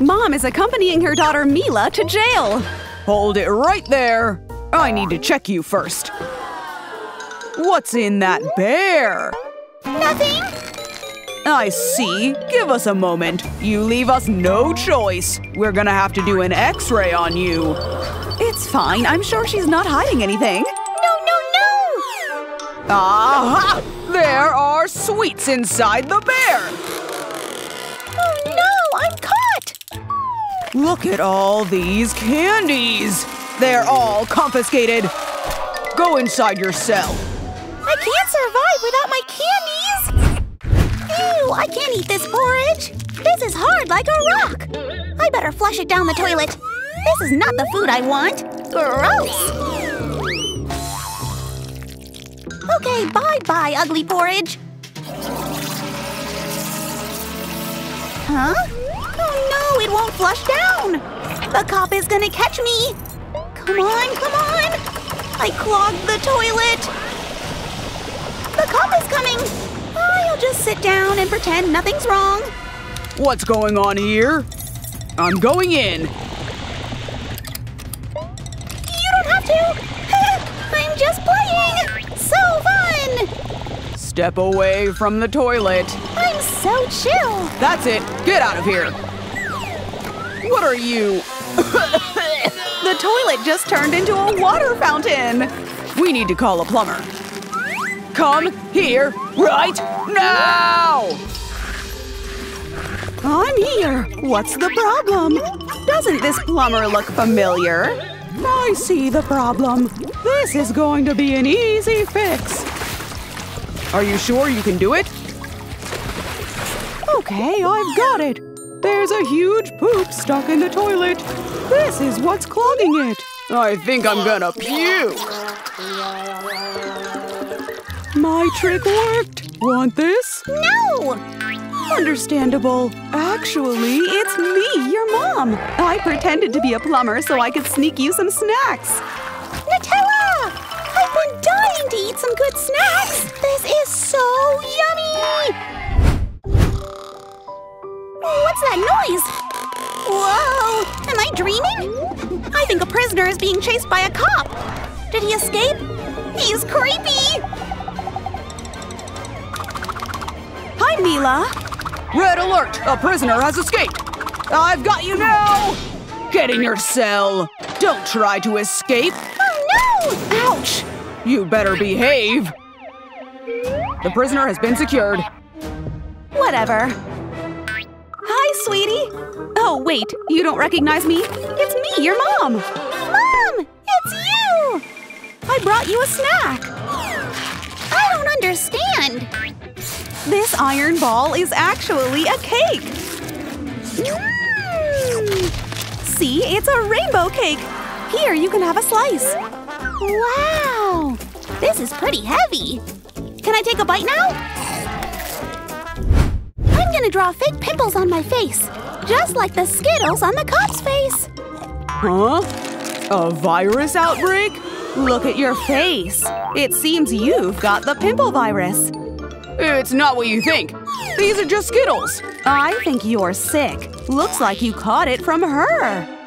Mom is accompanying her daughter Mila to jail. Hold it right there. I need to check you first. What's in that bear? Nothing. I see. Give us a moment. You leave us no choice. We're gonna have to do an x-ray on you. It's fine. I'm sure she's not hiding anything. No, no, no! Aha! There are sweets inside the bear! Look at all these candies! They're all confiscated! Go inside your cell. I can't survive without my candies! Ew, I can't eat this porridge! This is hard like a rock! I better flush it down the toilet. This is not the food I want. Gross! Okay, bye-bye, ugly porridge. Huh? Oh no, it won't flush down! The cop is gonna catch me! Come on, come on! I clogged the toilet! The cop is coming! I'll just sit down and pretend nothing's wrong. What's going on here? I'm going in. You don't have to! I'm just playing! So fun! Step away from the toilet. I'm so chill! That's it. Get out of here. What are you? The toilet just turned into a water fountain. We need to call a plumber. Come here right now! I'm here. What's the problem? Doesn't this plumber look familiar? I see the problem. This is going to be an easy fix. Are you sure you can do it? Okay, I've got it. There's a huge poop stuck in the toilet. This is what's clogging it. I think I'm gonna puke. My trick worked. Want this? No! Understandable. Actually, it's me, your mom. I pretended to be a plumber so I could sneak you some snacks. Nutella! I've been dying to eat some good snacks! This is so yummy! What's that noise? Whoa! Am I dreaming? I think a prisoner is being chased by a cop. Did he escape? He's creepy! Hi, Mila. Red alert! A prisoner has escaped! I've got you now! Get in your cell! Don't try to escape! Oh no! Ouch! You better behave! The prisoner has been secured. Whatever. Sweetie. Oh, wait. You don't recognize me? It's me, your mom. Mom! It's you! I brought you a snack. I don't understand. This iron ball is actually a cake. Mmm! See, it's a rainbow cake. Here, you can have a slice. Wow! This is pretty heavy. Can I take a bite now? I'm gonna draw fake pimples on my face, just like the Skittles on the cop's face. Huh? A virus outbreak? Look at your face. It seems you've got the pimple virus. It's not what you think. These are just Skittles. I think you're sick. Looks like you caught it from her.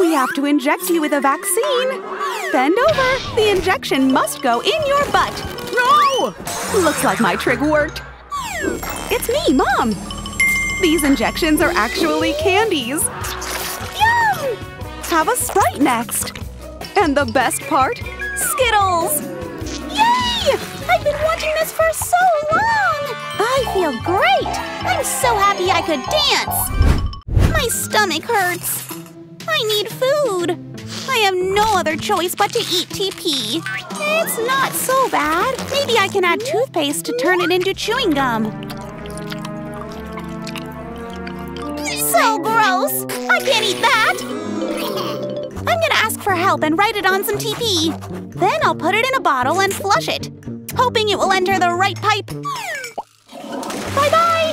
We have to inject you with a vaccine. Bend over. The injection must go in your butt. No! Looks like my trick worked. It's me, Mom. These injections are actually candies. Yum! Have a Sprite next. And the best part? Skittles! Yay! I've been wanting this for so long! I feel great! I'm so happy I could dance! My stomach hurts. I need food. I have no other choice but to eat TP. It's not so bad. Maybe I can add toothpaste to turn it into chewing gum. So gross! I can't eat that! I'm gonna ask for help and write it on some TP. Then I'll put it in a bottle and flush it, hoping it will enter the right pipe. Bye-bye!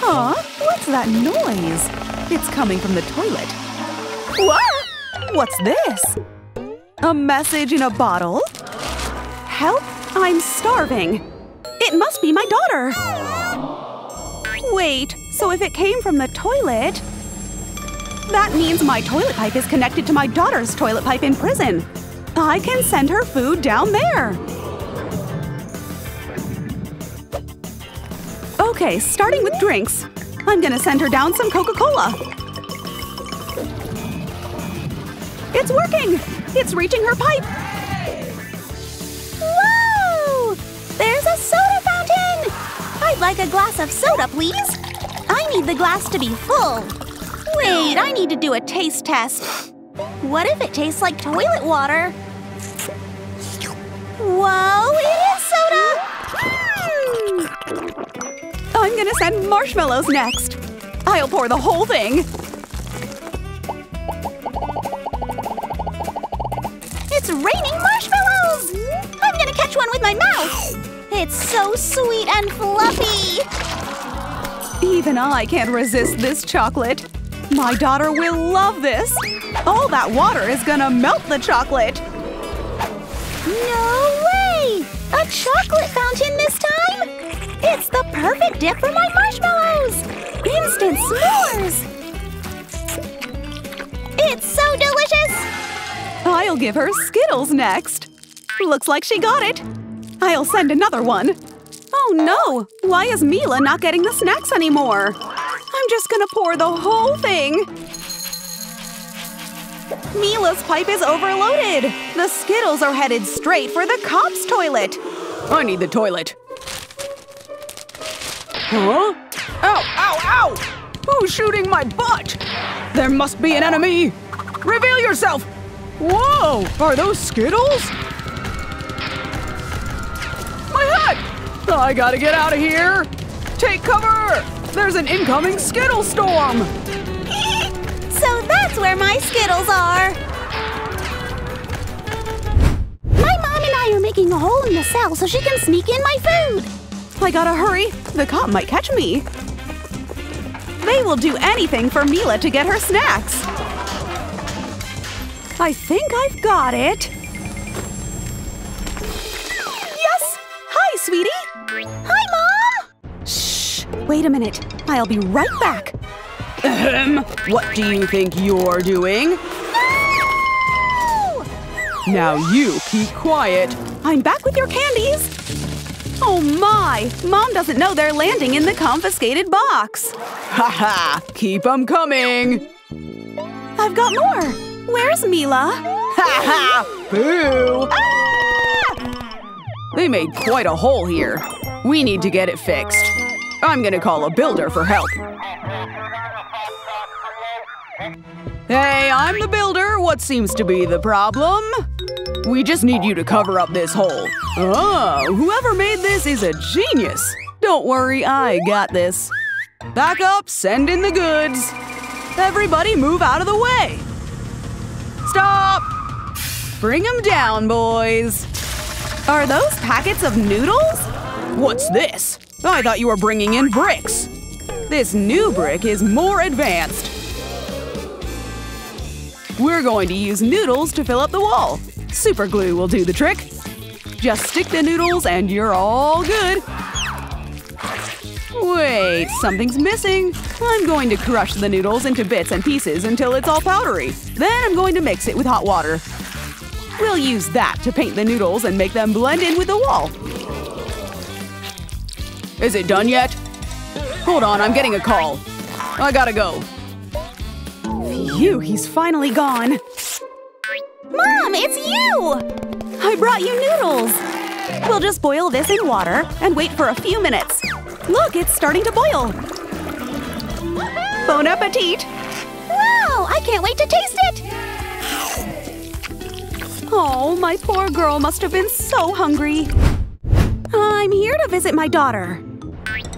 Huh? What's that noise? It's coming from the toilet. What? What's this? A message in a bottle? Help! I'm starving. It must be my daughter. Wait, so if it came from the toilet, that means my toilet pipe is connected to my daughter's toilet pipe in prison. I can send her food down there. Okay, starting with drinks. I'm gonna send her down some Coca-Cola. It's working! It's reaching her pipe! Whoa! There's a soda fountain! I'd like a glass of soda, please. I need the glass to be full. Wait, I need to do a taste test. What if it tastes like toilet water? Whoa, it is soda! Mm. I'm gonna send marshmallows next. I'll pour the whole thing. Raining marshmallows! I'm gonna catch one with my mouth! It's so sweet and fluffy! Even I can't resist this chocolate. My daughter will love this. All that water is gonna melt the chocolate. No way! A chocolate fountain this time? It's the perfect dip for my marshmallows! Instant s'mores! It's so delicious! I'll give her Skittles next. Looks like she got it. I'll send another one. Oh no! Why is Mila not getting the snacks anymore? I'm just gonna pour the whole thing. Mila's pipe is overloaded. The Skittles are headed straight for the cop's toilet. I need the toilet. Huh? Ow, ow, ow! Who's shooting my butt? There must be an enemy! Reveal yourself! Whoa! Are those Skittles? My hat! I gotta get out of here! Take cover! There's an incoming Skittle storm! so that's where my Skittles are! My mom and I are making a hole in the cell so she can sneak in my food! I gotta hurry. The cop might catch me. They will do anything for Mila to get her snacks. I think I've got it. Yes! Hi, sweetie! Hi, Mom! Shh! Wait a minute. I'll be right back. Ahem. What do you think you're doing? No! Now you keep quiet. I'm back with your candies. Oh my! Mom doesn't know they're landing in the confiscated box. Ha ha! Keep 'em coming! I've got more. Where's Mila? Ha ha! Boo! Ah! They made quite a hole here. We need to get it fixed. I'm gonna call a builder for help. Hey, I'm the builder. What seems to be the problem? We just need you to cover up this hole. Oh, whoever made this is a genius. Don't worry, I got this. Back up, send in the goods. Everybody move out of the way. Stop! Bring them down, boys. Are those packets of noodles? What's this? I thought you were bringing in bricks. This new brick is more advanced. We're going to use noodles to fill up the wall. Super glue will do the trick. Just stick the noodles and you're all good. Wait, something's missing. I'm going to crush the noodles into bits and pieces until it's all powdery. Then I'm going to mix it with hot water. We'll use that to paint the noodles and make them blend in with the wall. Is it done yet? Hold on, I'm getting a call. I gotta go. Phew, he's finally gone. Mom, it's you! I brought you noodles. We'll just boil this in water and wait for a few minutes. Look, it's starting to boil. Bon appetit! Wow, I can't wait to taste it! Oh, my poor girl must have been so hungry. I'm here to visit my daughter.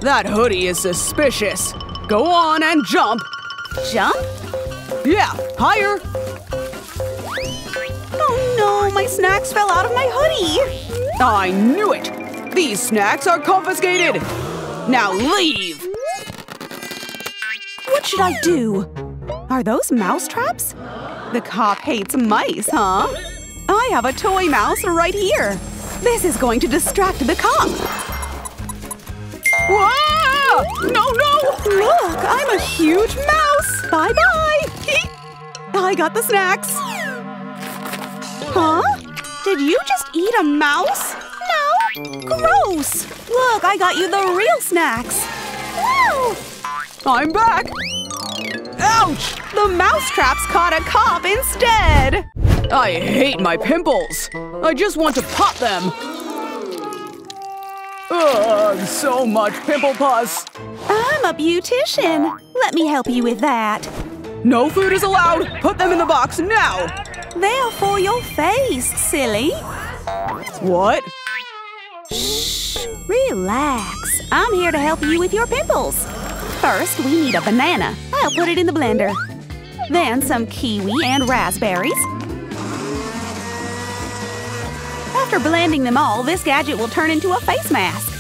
That hoodie is suspicious. Go on and jump. Jump? Yeah, higher. Oh no, my snacks fell out of my hoodie. I knew it. These snacks are confiscated. Now leave. What should I do? Are those mouse traps? The cop hates mice, huh? I have a toy mouse right here. This is going to distract the cop. Whoa! No, no! Look, I'm a huge mouse! Bye-bye! I got the snacks! Huh? Did you just eat a mouse? Gross! Look, I got you the real snacks! Wow! I'm back! Ouch! The mousetraps caught a cop instead! I hate my pimples! I just want to pop them! Ugh, so much pimple pus! I'm a beautician. Let me help you with that. No food is allowed! Put them in the box now! They're for your face, silly. What? Shh, relax. I'm here to help you with your pimples. First, we need a banana. I'll put it in the blender. Then some kiwi and raspberries. After blending them all, this gadget will turn into a face mask.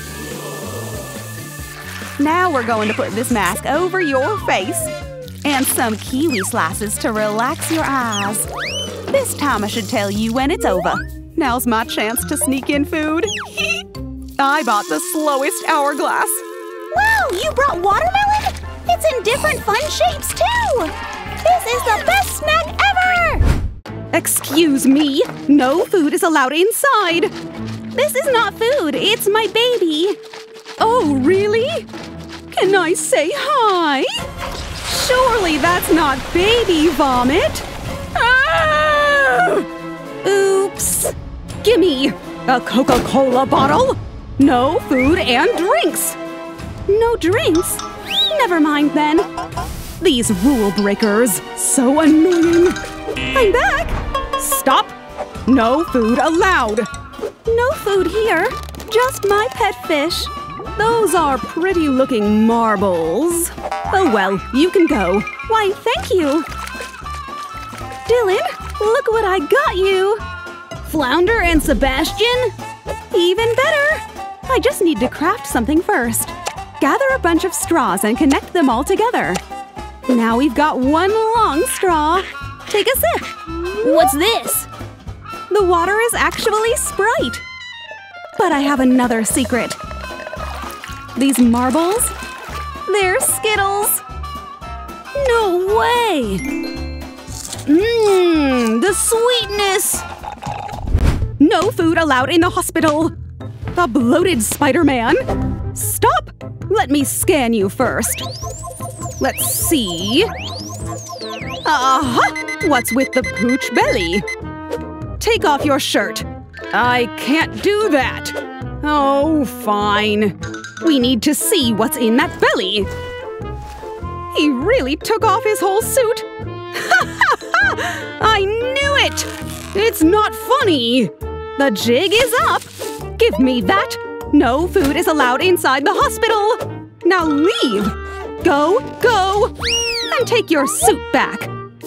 Now we're going to put this mask over your face and some kiwi slices to relax your eyes. This time I should tell you when it's over. Now's my chance to sneak in food. I bought the slowest hourglass. Wow, you brought watermelon? It's in different fun shapes, too! This is the best snack ever! Excuse me, no food is allowed inside. This is not food, it's my baby. Oh, really? Can I say hi? Surely that's not baby vomit. Ah! Oops. Gimme a Coca-Cola bottle. No food and drinks. No drinks? Never mind then. These rule breakers, so annoying. I'm back. Stop. No food allowed. No food here. Just my pet fish. Those are pretty looking marbles. Oh well, you can go. Why, thank you. Dylan, look what I got you. Flounder and Sebastian? Even better. I just need to craft something first. Gather a bunch of straws and connect them all together. Now we've got one long straw. Take a sip. What's this? The water is actually Sprite. But I have another secret. These marbles? They're Skittles! No way! Mmm, the sweetness! No food allowed in the hospital! The bloated Spider-Man! Stop! Let me scan you first. Let's see. Aha! What's with the pooch belly? Take off your shirt. I can't do that. Oh, fine. We need to see what's in that belly. He really took off his whole suit. Ha ha ha! I knew it! It's not funny. The jig is up. Give me that. No food is allowed inside the hospital. Now leave. Go, go, and take your suit back.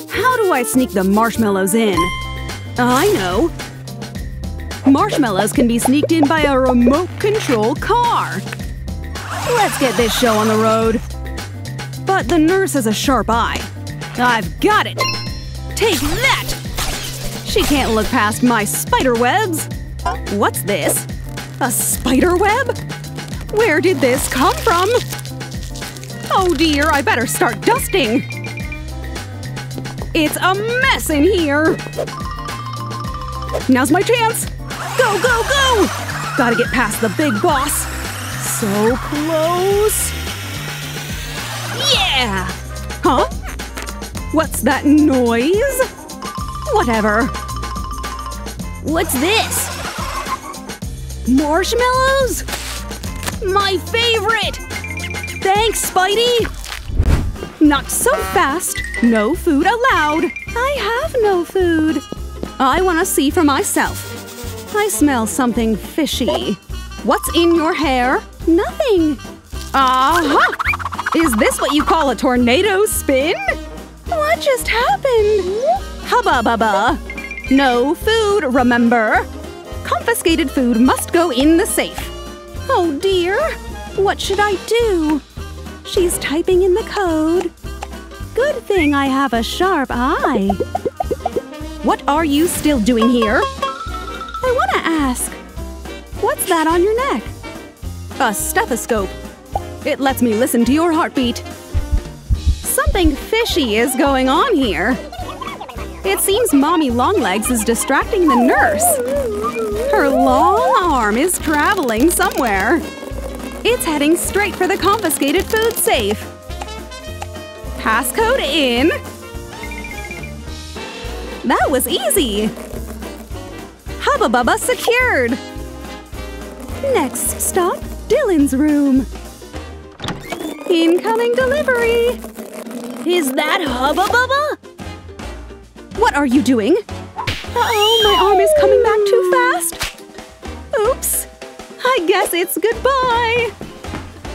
How do I sneak the marshmallows in? I know. Marshmallows can be sneaked in by a remote control car. Let's get this show on the road. But the nurse has a sharp eye. I've got it! Take that! She can't look past my spider webs! What's this? A spider web? Where did this come from? Oh dear, I better start dusting! It's a mess in here! Now's my chance! Go, go, go! Gotta get past the big boss! So close! Yeah! Huh? What's that noise? Whatever. What's this? Marshmallows? My favorite! Thanks, Spidey! Not so fast! No food allowed! I have no food! I want to see for myself. I smell something fishy. What's in your hair? Nothing! Aha! Is this what you call a tornado spin? What just happened? Hubba bubba! No food, remember? Confiscated food must go in the safe. Oh dear! What should I do? She's typing in the code. Good thing I have a sharp eye. What are you still doing here? I want to ask. What's that on your neck? A stethoscope. It lets me listen to your heartbeat. Something fishy is going on here. It seems Mommy Longlegs is distracting the nurse. Her long arm is traveling somewhere. It's heading straight for the confiscated food safe. Passcode in. That was easy. Hubba Bubba secured. Next stop, Dylan's room. Incoming delivery. Is that Hubba Bubba? What are you doing? Uh-oh, my arm is coming back too fast. Oops. I guess it's goodbye.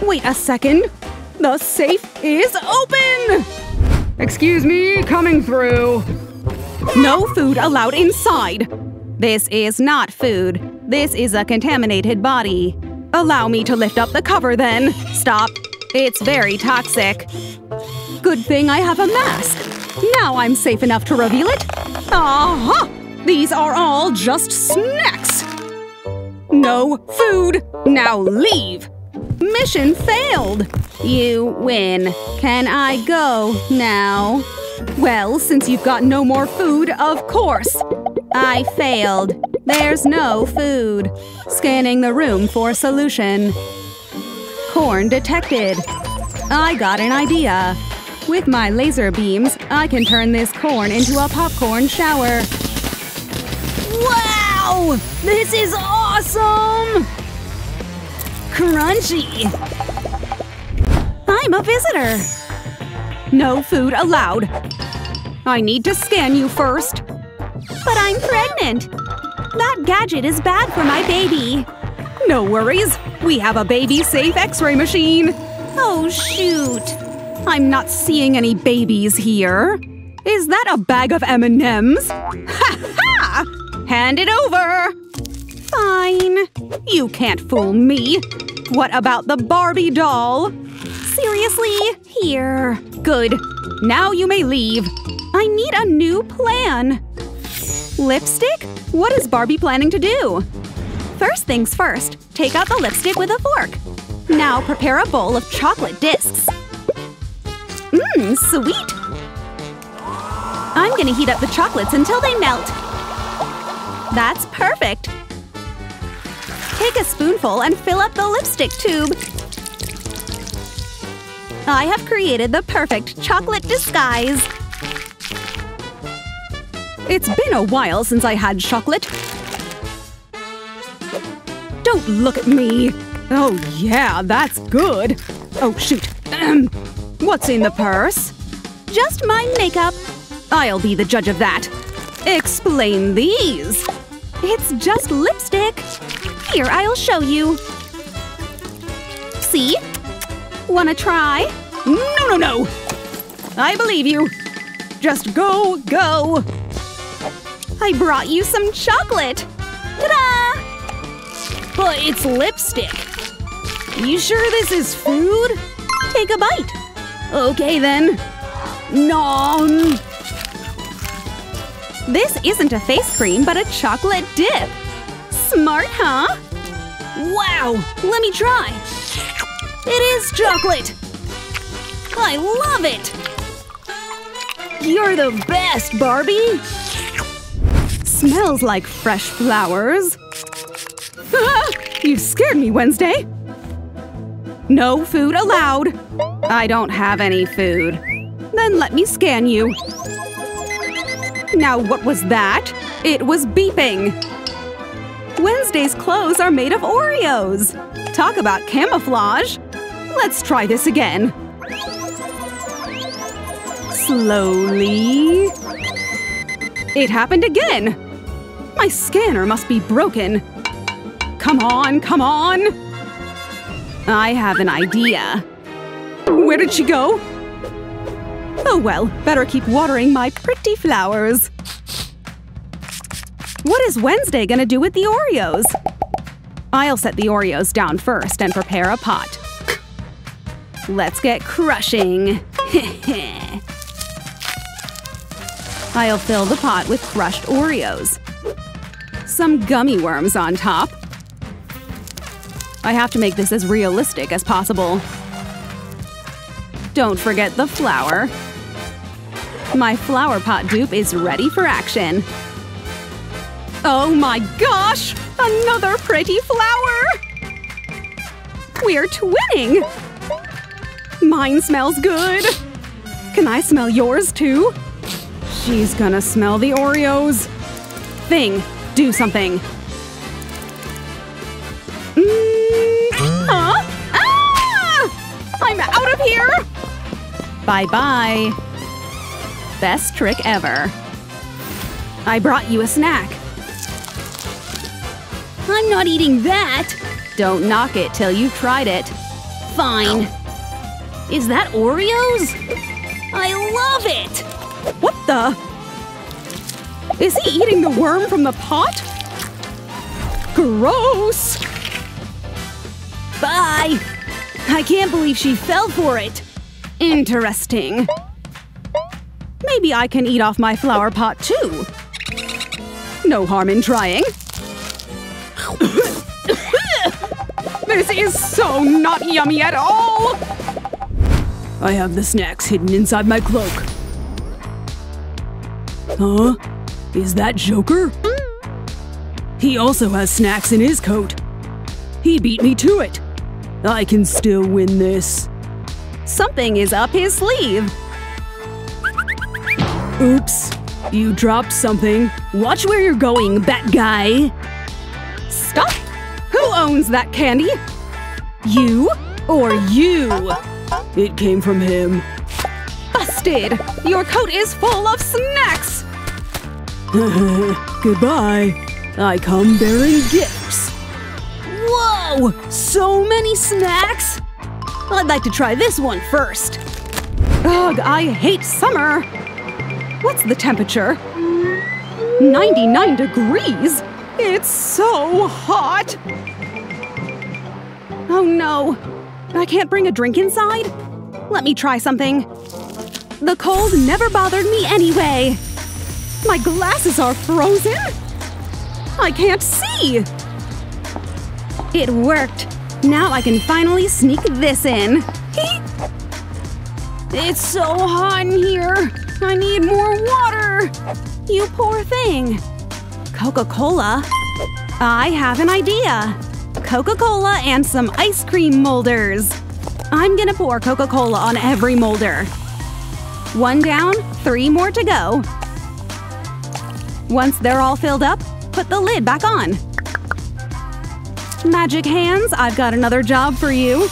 Wait a second. The safe is open! Excuse me, coming through. No food allowed inside. This is not food. This is a contaminated body. Allow me to lift up the cover then. Stop. It's very toxic. Good thing I have a mask. Now I'm safe enough to reveal it. Aha! These are all just snacks. No food. Now leave. Mission failed. You win. Can I go now? Well, since you've got no more food, of course. I failed. There's no food. Scanning the room for solution. Corn detected. I got an idea. With my laser beams, I can turn this corn into a popcorn shower. Wow! This is awesome! Crunchy! I'm a visitor. No food allowed. I need to scan you first. But I'm pregnant. That gadget is bad for my baby. No worries. We have a baby-safe x-ray machine. Oh, shoot. I'm not seeing any babies here. Is that a bag of M&Ms? Ha ha! Hand it over! Fine. You can't fool me. What about the Barbie doll? Seriously? Here. Good. Now you may leave. I need a new plan. Lipstick? What is Barbie planning to do? First things first, take out the lipstick with a fork. Now prepare a bowl of chocolate discs. Mmm, sweet! I'm gonna heat up the chocolates until they melt. That's perfect! Take a spoonful and fill up the lipstick tube. I have created the perfect chocolate disguise. It's been a while since I had chocolate. Don't look at me! Oh yeah, that's good! Oh shoot! What's in the purse? Just my makeup. I'll be the judge of that. Explain these. It's just lipstick. Here, I'll show you. See? Wanna try? No, no, no! I believe you. Just go, go! I brought you some chocolate! Ta-da! But it's lipstick. You sure this is food? Take a bite. Okay then. Nom! This isn't a face cream, but a chocolate dip. Smart, huh? Wow! Let me try. It is chocolate! I love it! You're the best, Barbie! Smells like fresh flowers. You scared me, Wednesday! No food allowed! I don't have any food. Then let me scan you. Now what was that? It was beeping! Wednesday's clothes are made of Oreos! Talk about camouflage! Let's try this again. Slowly… It happened again! My scanner must be broken. Come on, come on! I have an idea. Where did she go? Oh well, better keep watering my pretty flowers. What is Wednesday gonna do with the Oreos? I'll set the Oreos down first and prepare a pot. Let's get crushing. I'll fill the pot with crushed Oreos. Some gummy worms on top. I have to make this as realistic as possible. Don't forget the flour. My flower pot dupe is ready for action. Oh my gosh! Another pretty flower! We're twinning! Mine smells good! Can I smell yours too? She's gonna smell the Oreos. Thing, do something. Mm, huh? Ah! I'm out of here! Bye bye. Best trick ever. I brought you a snack. I'm not eating that! Don't knock it till you've tried it. Fine. Is that Oreos? I love it! What the? Is he eating the worm from the pot? Gross! Bye! I can't believe she fell for it. Interesting. Maybe I can eat off my flower pot too. No harm in trying. this is so not yummy at all! I have the snacks hidden inside my cloak. Huh? Is that Joker? He also has snacks in his coat. He beat me to it. I can still win this. Something is up his sleeve. Oops. You dropped something. Watch where you're going, bat guy. Stop! Who owns that candy? You or you? It came from him. Busted! Your coat is full of snacks! Goodbye. I come bearing gifts. Whoa! So many snacks? I'd like to try this one first. Ugh, I hate summer! What's the temperature? 99 degrees? It's so hot! Oh no! I can't bring a drink inside? Let me try something. The cold never bothered me anyway! My glasses are frozen? I can't see! It worked! Now I can finally sneak this in. It's so hot in here! I need more water! You poor thing! Coca-Cola? I have an idea! Coca-Cola and some ice cream molders! I'm gonna pour Coca-Cola on every molder. One down, three more to go. Once they're all filled up, put the lid back on. Magic hands, I've got another job for you.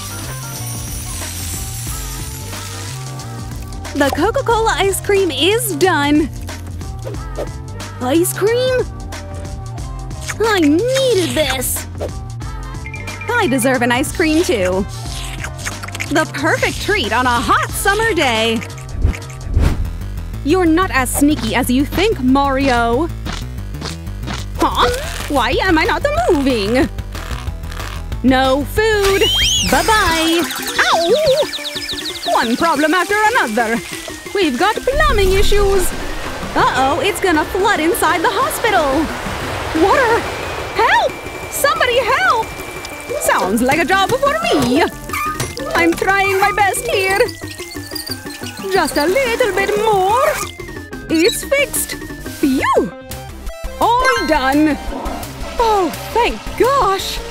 The Coca-Cola ice cream is done! Ice cream? I needed this! I deserve an ice cream too. The perfect treat on a hot summer day! You're not as sneaky as you think, Mario! Huh? Why am I not the moving? No food! Bye-bye! Ow! One problem after another! We've got plumbing issues! Uh-oh, it's gonna flood inside the hospital! Water! Help! Somebody help! Sounds like a job for me! I'm trying my best here! Just a little bit more! It's fixed! Phew! All done! Oh, thank gosh!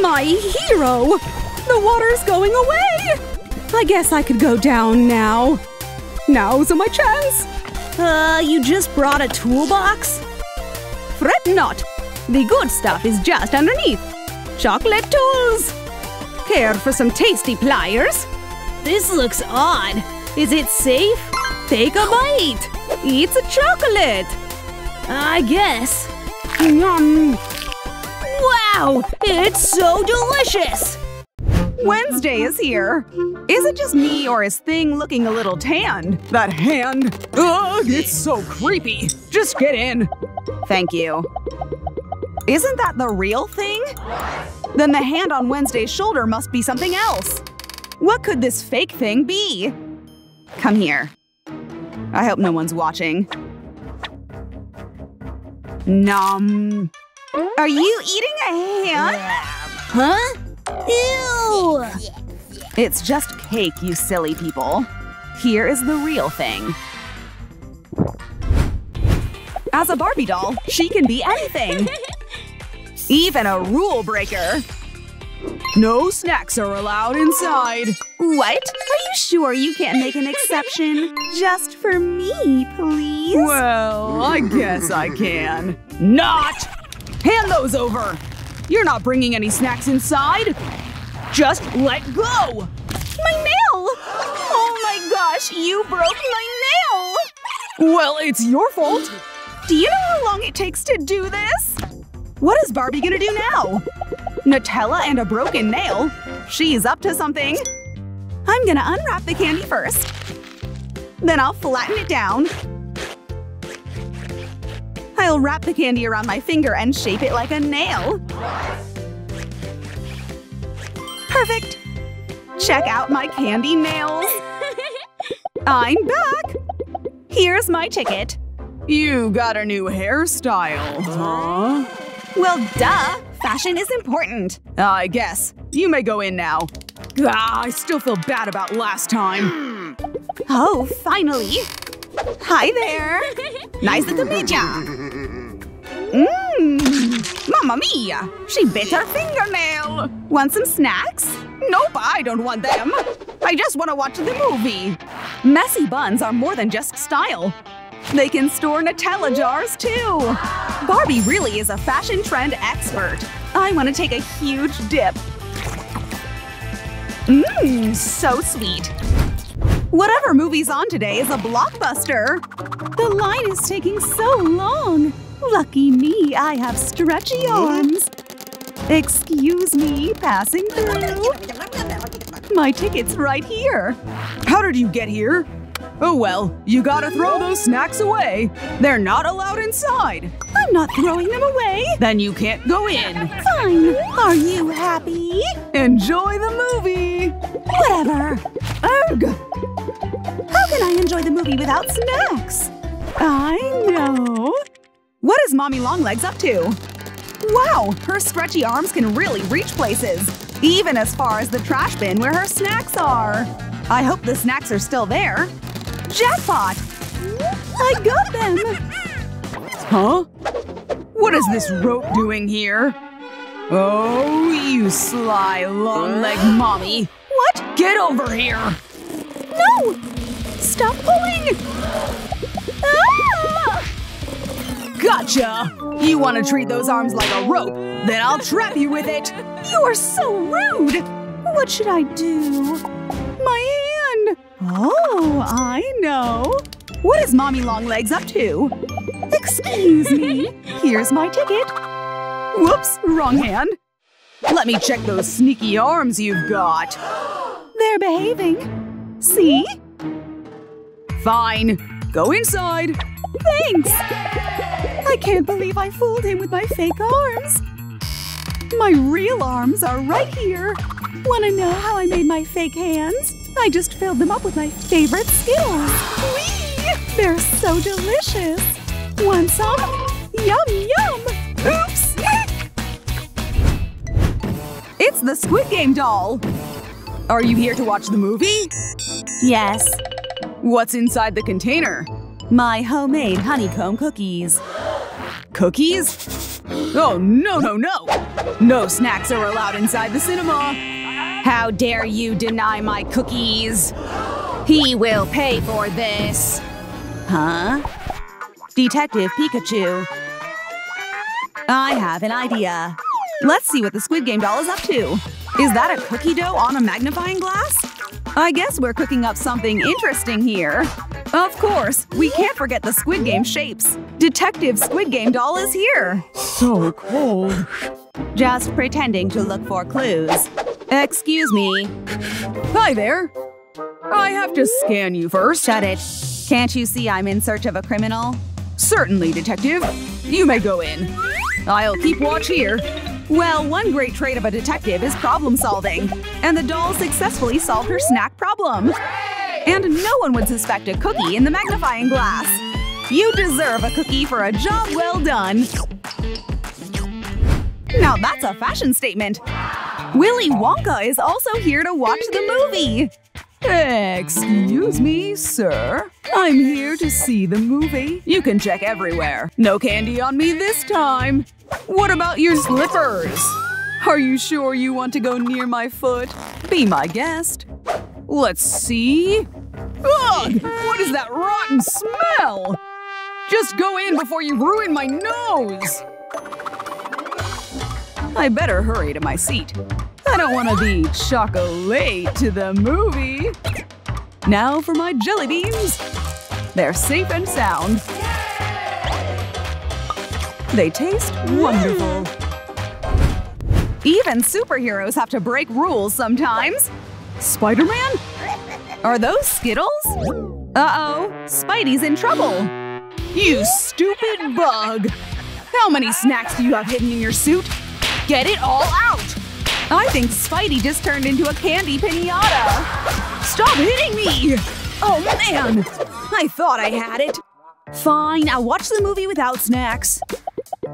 My hero! The water's going away! I guess I could go down now. Now's my chance! Uh, you just brought a toolbox? Fret not! The good stuff is just underneath. Chocolate tools! Care for some tasty pliers? This looks odd. Is it safe? Take a bite! It's a chocolate! I guess. Yum! Wow! It's so delicious! Wednesday is here! Is it just me or is Thing looking a little tanned? That hand! Ugh, it's so creepy! Just get in! Thank you. Isn't that the real thing? Then the hand on Wednesday's shoulder must be something else. What could this fake thing be? Come here. I hope no one's watching. Nom. Are you eating a ham? Huh? Ew! It's just cake, you silly people. Here is the real thing. As a Barbie doll, she can be anything. Even a rule breaker. No snacks are allowed inside. What? Are you sure you can't make an exception? Just for me, please? Well, I guess I can. Not! Hand those over! You're not bringing any snacks inside! Just let go! My nail! Oh my gosh, you broke my nail! Well, it's your fault. Do you know how long it takes to do this? What is Barbie gonna do now? Nutella and a broken nail? She's up to something. I'm gonna unwrap the candy first. Then I'll flatten it down. I'll wrap the candy around my finger and shape it like a nail. Perfect! Check out my candy nails. I'm back! Here's my ticket. You got a new hairstyle, huh? Well, duh! Fashion is important. I guess. You may go in now. Ah, I still feel bad about last time. Oh, finally! Hi there! Nice to meet ya! Mmm! Mamma mia! She bit her fingernail! Want some snacks? Nope, I don't want them! I just want to watch the movie! Messy buns are more than just style. They can store Nutella jars, too! Barbie really is a fashion trend expert. I want to take a huge dip. Mmm, so sweet. Whatever movie's on today is a blockbuster. The line is taking so long. Lucky me, I have stretchy arms. Excuse me, passing through. My ticket's right here. How did you get here? Oh well, you gotta throw those snacks away. They're not allowed inside. I'm not throwing them away. Then you can't go in. Fine. Are you happy? Enjoy the movie. Whatever. Ugh. How can I enjoy the movie without snacks? I know. What is Mommy Longlegs up to? Wow, her stretchy arms can really reach places, even as far as the trash bin where her snacks are. I hope the snacks are still there. Jackpot! I got them! Huh? What is this rope doing here? Oh, you sly long-legged mommy. What? Get over here! No! Stop pulling! Ah! Gotcha! You want to treat those arms like a rope? Then I'll trap you with it! You are so rude! What should I do? My! Oh, I know. What is Mommy Longlegs up to? Excuse me. Here's my ticket. Whoops, wrong hand. Let me check those sneaky arms you've got. They're behaving. See? Fine. Go inside. Thanks. I can't believe I fooled him with my fake arms. My real arms are right here. Want to know how I made my fake hands? I just filled them up with my favorite Skittles. Whee! They're so delicious. Want some? Yum, yum! Oops! it's the Squid Game doll. Are you here to watch the movie? Yes, What's inside the container? my homemade honeycomb cookies. Cookies? Oh, no, no, no! No snacks are allowed inside the cinema! How dare you deny my cookies? He will pay for this. Huh? Detective Pikachu. I have an idea. Let's see what the Squid Game doll is up to. Is that a cookie dough on a magnifying glass? I guess we're cooking up something interesting here. Of course, we can't forget the Squid Game shapes. Detective Squid Game doll is here. So cold. Just pretending to look for clues. Excuse me. Hi there. I have to scan you first. Shut it. Can't you see I'm in search of a criminal? Certainly, detective. You may go in. I'll keep watch here. Well, one great trait of a detective is problem solving, and the doll successfully solved her snack problem. And no one would suspect a cookie in the magnifying glass. You deserve a cookie for a job well done. Now that's a fashion statement. Willy Wonka is also here to watch the movie. Excuse me, sir. I'm here to see the movie. You can check everywhere. No candy on me this time. What about your slippers? Are you sure you want to go near my foot? Be my guest. Let's see. Ugh! What is that rotten smell? Just go in before you ruin my nose! I better hurry to my seat. I don't want to be chocolate to the movie. Now for my jelly beans. They're safe and sound. They taste wonderful. Even superheroes have to break rules sometimes. Spider-Man? Are those Skittles? Uh-oh, Spidey's in trouble. You stupid bug! How many snacks do you have hidden in your suit? Get it all out! I think Spidey just turned into a candy pinata. Stop hitting me! Oh man! I thought I had it. Fine, I'll watch the movie without snacks.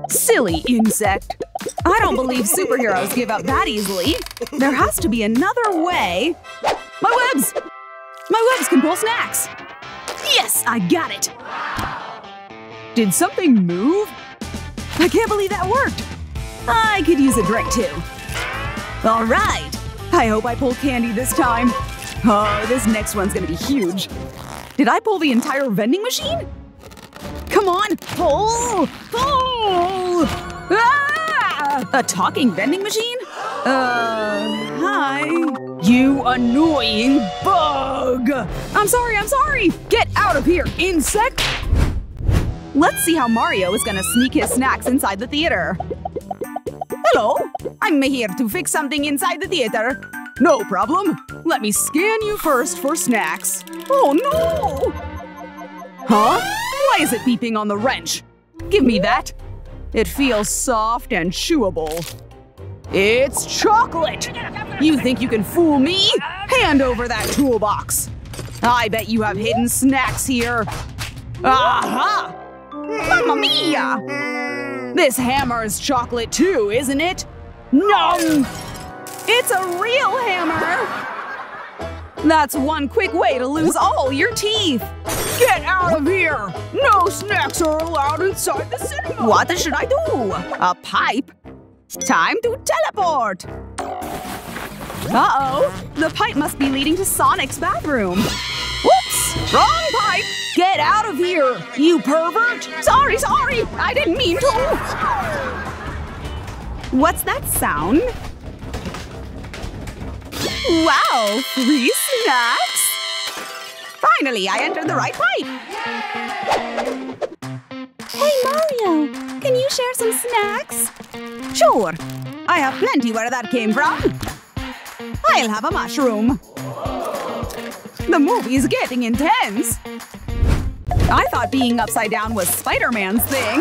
Silly insect. I don't believe superheroes give up that easily. There has to be another way. My webs! My webs can pull snacks! Yes, I got it! Did something move? I can't believe that worked! I could use a drink too. All right! I hope I pull candy this time. Oh, this next one's gonna be huge. Did I pull the entire vending machine? Come on, pull! Pull! Ah! A talking vending machine? Uh, hi. You annoying bug! I'm sorry, I'm sorry! Get out of here, insect! Let's see how Mario is gonna sneak his snacks inside the theater. Hello, I'm here to fix something inside the theater. No problem. Let me scan you first for snacks. Oh no! Huh? Why is it beeping on the wrench? Give me that. It feels soft and chewable. It's chocolate! You think you can fool me? Hand over that toolbox. I bet you have hidden snacks here. Aha! Mamma mia! This hammer is chocolate too, isn't it? Nom! It's a real hammer! That's one quick way to lose all your teeth! Get out of here! No snacks are allowed inside the cinema! What should I do? A pipe? Time to teleport! Uh-oh, the pipe must be leading to Sonic's bathroom. Wrong pipe! Get out of here, you pervert! Sorry, sorry! I didn't mean to! What's that sound? Wow, free snacks! Finally, I entered the right pipe! Hey, Mario! Can you share some snacks? Sure! I have plenty where that came from! I'll have a mushroom! The movie's getting intense! I thought being upside down was Spider-Man's thing,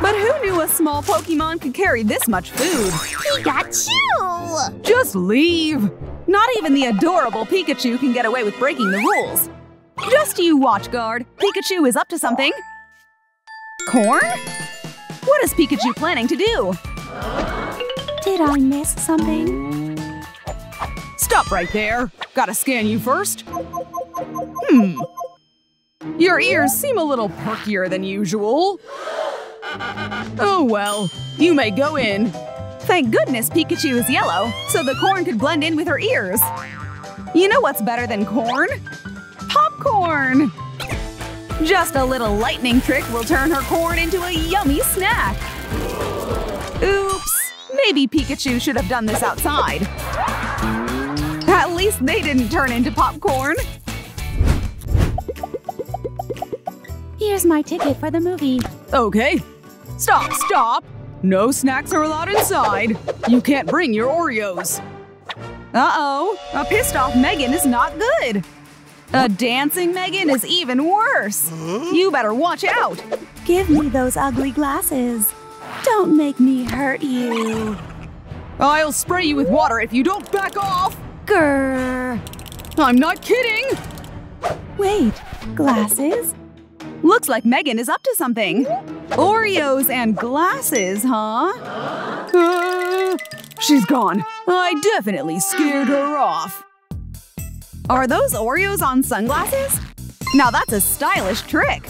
but who knew a small Pokemon could carry this much food? Pikachu! Just leave! Not even the adorable Pikachu can get away with breaking the rules. Just you watch, Guard. Pikachu is up to something. Corn? What is Pikachu planning to do? Did I miss something? Stop right there. Gotta scan you first. Hmm. Your ears seem a little perkier than usual. Oh well, you may go in. Thank goodness Pikachu is yellow, so the corn could blend in with her ears. You know what's better than corn? Popcorn! Just a little lightning trick will turn her corn into a yummy snack. Oops, maybe Pikachu should have done this outside. At least they didn't turn into popcorn. Here's my ticket for the movie. Okay. Stop, stop! No snacks are allowed inside. You can't bring your Oreos. Uh-oh, a pissed off Megan is not good. A dancing Megan is even worse. You better watch out. Give me those ugly glasses. Don't make me hurt you. I'll spray you with water if you don't back off! I'm not kidding! Wait, glasses? Looks like Megan is up to something. Oreos and glasses, huh? Uh, she's gone. I definitely scared her off. Are those Oreos on sunglasses? Now that's a stylish trick.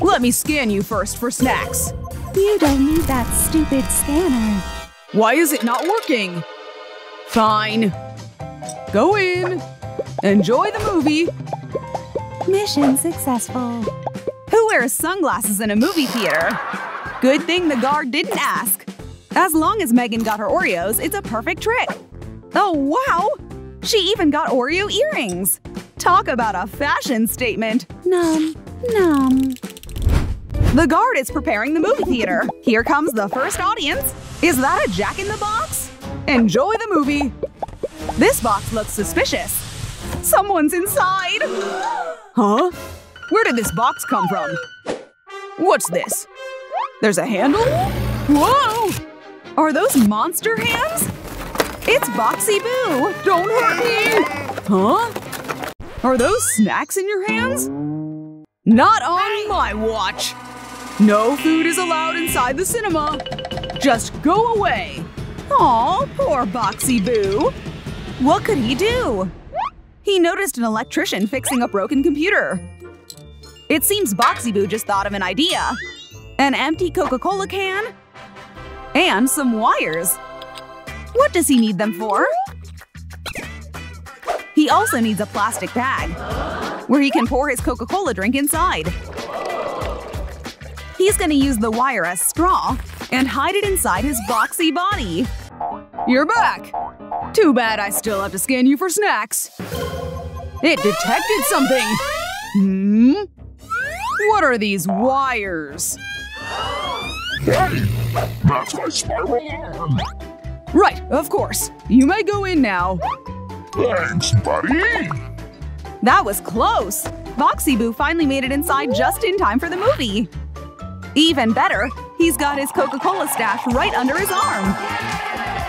Let me scan you first for snacks. You don't need that stupid scanner. Why is it not working? Fine. Go in. Enjoy the movie. Mission successful. Who wears sunglasses in a movie theater? Good thing the guard didn't ask. As long as Megan got her Oreos, it's a perfect trick. Oh, wow! She even got Oreo earrings. Talk about a fashion statement. Num, num. The guard is preparing the movie theater. Here comes the first audience. Is that a Jack in the Box? Enjoy the movie. This box looks suspicious. Someone's inside. Huh? Where did this box come from? What's this? There's a handle? Whoa! Are those monster hands? It's Boxy Boo! Don't hurt me! Huh? Are those snacks in your hands? Not on my watch! No food is allowed inside the cinema! Just go away! Aw, poor Boxy Boo! What could he do? He noticed an electrician fixing a broken computer. It seems Boxy Boo just thought of an idea. An empty Coca-Cola can? And some wires. What does he need them for? He also needs a plastic bag, where he can pour his Coca-Cola drink inside. He's gonna use the wire as straw and hide it inside his boxy body. You're back! Too bad I still have to scan you for snacks. It detected something! Hmm? What are these wires? Hey, that's my spiral arm. Right, of course. You may go in now. Thanks, buddy. That was close! Boxy Boo finally made it inside just in time for the movie. Even better, he's got his Coca-Cola stash right under his arm.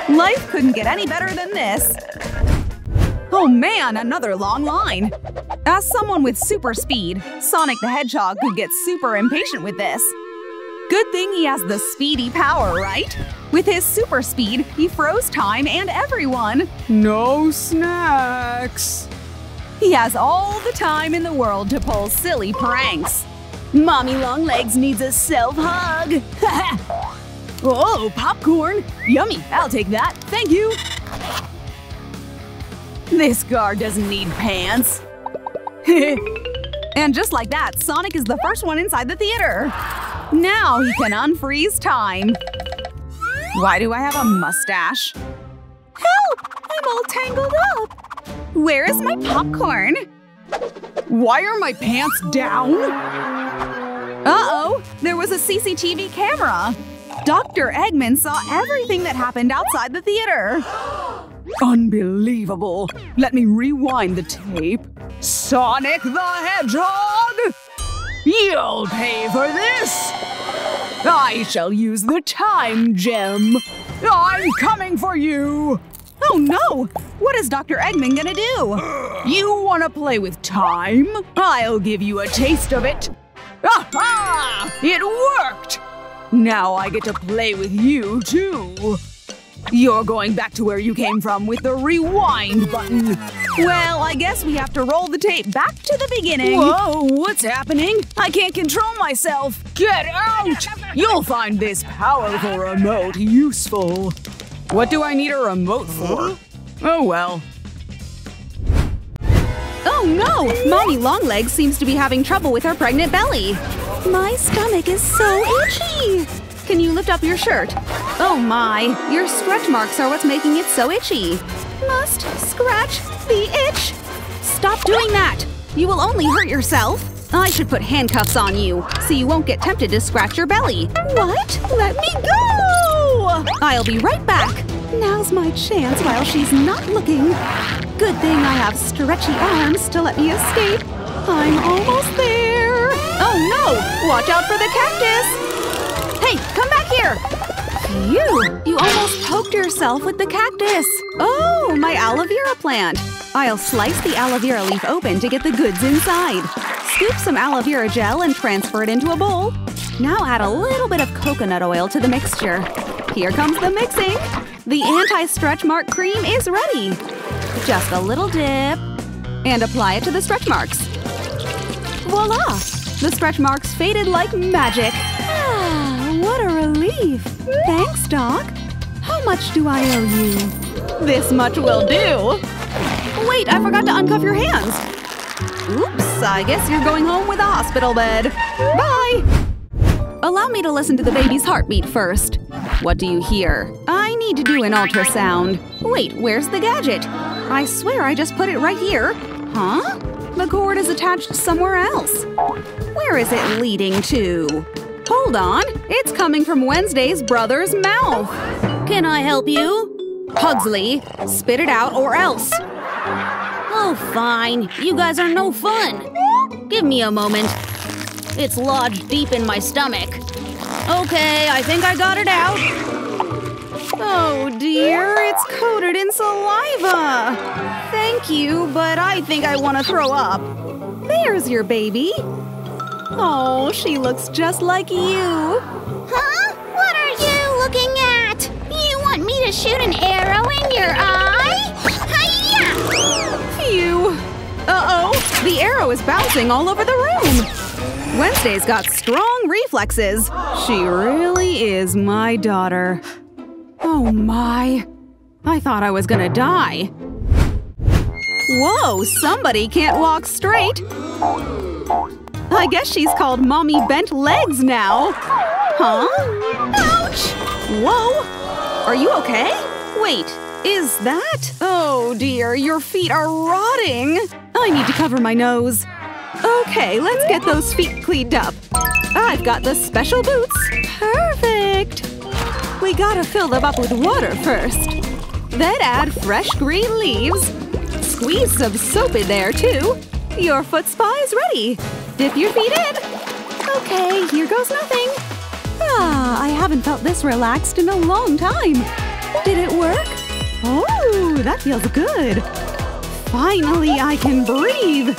Life couldn't get any better than this. Oh man, another long line. As someone with super speed, Sonic the Hedgehog could get super impatient with this. Good thing he has the speedy power, right? With his super speed, he froze time and everyone. No snacks. He has all the time in the world to pull silly pranks. Mommy Longlegs needs a self-hug. oh, popcorn! Yummy, I'll take that. Thank you. This guard doesn't need pants. and just like that, Sonic is the first one inside the theater. Now he can unfreeze time. Why do I have a mustache? Help! I'm all tangled up. Where is my popcorn? Why are my pants down? Uh-oh, there was a CCTV camera. Dr. Eggman saw everything that happened outside the theater. Unbelievable. Let me rewind the tape. Sonic the Hedgehog! You'll pay for this! I shall use the time gem. I'm coming for you! Oh no! What is Dr. Eggman gonna do? You wanna play with time? I'll give you a taste of it. Aha! It worked! Now I get to play with you, too. You're going back to where you came from with the rewind button. Well, I guess we have to roll the tape back to the beginning. Whoa, what's happening? I can't control myself. Get out! You'll find this powerful remote useful. What do I need a remote for? Oh well. Oh no! Mommy Longlegs seems to be having trouble with her pregnant belly. My stomach is so itchy! Can you lift up your shirt? Oh my, your stretch marks are what's making it so itchy. Must scratch the itch. Stop doing that! You will only hurt yourself. I should put handcuffs on you, so you won't get tempted to scratch your belly. What? Let me go! I'll be right back. Now's my chance while she's not looking. Good thing I have stretchy arms to let me escape. I'm almost there. Oh no! Watch out for the cactus! Hey, come back here! Phew! You almost poked yourself with the cactus! Oh, my aloe vera plant! I'll slice the aloe vera leaf open to get the goods inside. Scoop some aloe vera gel and transfer it into a bowl. Now add a little bit of coconut oil to the mixture. Here comes the mixing. The anti-stretch mark cream is ready. Just a little dip. And apply it to the stretch marks. Voila! The stretch marks faded like magic. Ah, what a relief. Thanks, Doc. How much do I owe you? This much will do. Wait, I forgot to uncuff your hands. Oops, I guess you're going home with a hospital bed. Bye! Allow me to listen to the baby's heartbeat first. What do you hear? I need to do an ultrasound. Wait, where's the gadget? I swear I just put it right here. Huh? The cord is attached somewhere else. Where is it leading to? Hold on, it's coming from Wednesday's brother's mouth. Can I help you? Pugsley, spit it out or else. Oh, fine. You guys are no fun. Give me a moment. It's lodged deep in my stomach. Okay, I think I got it out. Oh dear, it's coated in saliva. Thank you, but I think I want to throw up. There's your baby. Oh, she looks just like you. Huh? What are you looking at? You want me to shoot an arrow in your eye? Hiya! Phew. Uh-oh, the arrow is bouncing all over the room. Wednesday's got strong reflexes. She really is my daughter. Oh my. I thought I was gonna die. Whoa, somebody can't walk straight. I guess she's called Mommy Bent Legs now. Huh? Ouch! Whoa! Are you okay? Wait, is that? Oh dear, your feet are rotting. I need to cover my nose. Okay, let's get those feet cleaned up. I've got the special boots. Perfect! We gotta fill them up with water first. Then add fresh green leaves. Squeeze some soap in there, too. Your foot spa is ready. Dip your feet in. Okay, here goes nothing. Ah, I haven't felt this relaxed in a long time. Did it work? Oh, that feels good. Finally, I can breathe.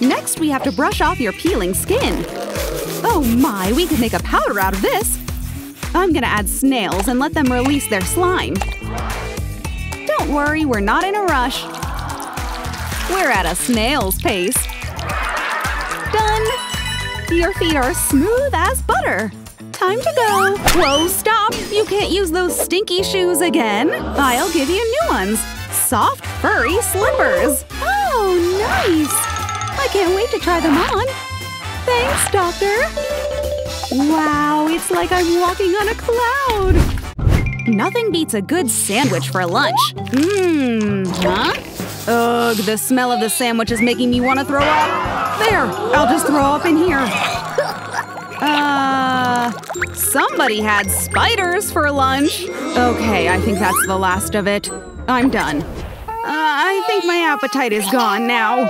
Next, we have to brush off your peeling skin. Oh my, we could make a powder out of this. I'm gonna add snails and let them release their slime. Don't worry, we're not in a rush. We're at a snail's pace. Done! Your feet are smooth as butter. Time to go. Whoa, stop! You can't use those stinky shoes again. I'll give you new ones. Soft, furry slippers. Oh, nice! I can't wait to try them on. Thanks, doctor. Wow, it's like I'm walking on a cloud. Nothing beats a good sandwich for lunch. Mmm, huh? Ugh, the smell of the sandwich is making me want to throw up. There, I'll just throw up in here. Uh, somebody had spiders for lunch. Okay, I think that's the last of it. I'm done. Uh, I think my appetite is gone now.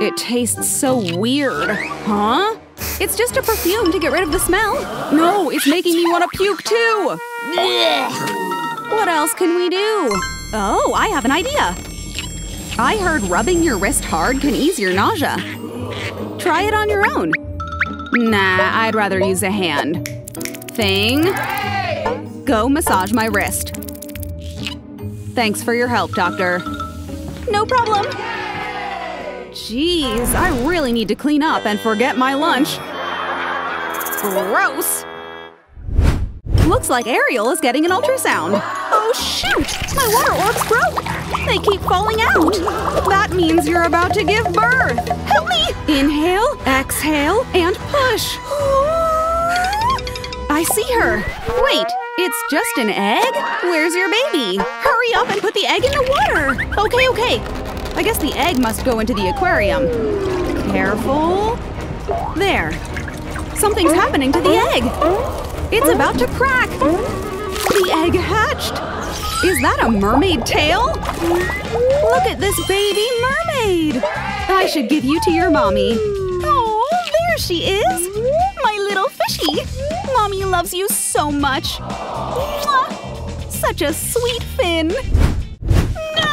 It tastes so weird. Huh? It's just a perfume to get rid of the smell. No, it's making me want to puke too. What else can we do? Oh, I have an idea. I heard rubbing your wrist hard can ease your nausea. Try it on your own. Nah, I'd rather use a hand. Thing. Go massage my wrist. Thanks for your help, doctor. No problem. Jeez, I really need to clean up and forget my lunch. Gross! Looks like Ariel is getting an ultrasound. Oh shoot! My water orbs broke! They keep falling out! That means you're about to give birth! Help me! Inhale, exhale, and push! I see her! Wait, it's just an egg? Where's your baby? Hurry up and put the egg in the water! Okay, okay. I guess the egg must go into the aquarium. Careful. There. Something's happening to the egg. It's about to crack! The egg hatched! Is that a mermaid tail? Look at this baby mermaid! I should give you to your mommy. Oh, there she is! My little fishy! Mommy loves you so much! Mwah! Such a sweet fin! No!